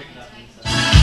pick it up.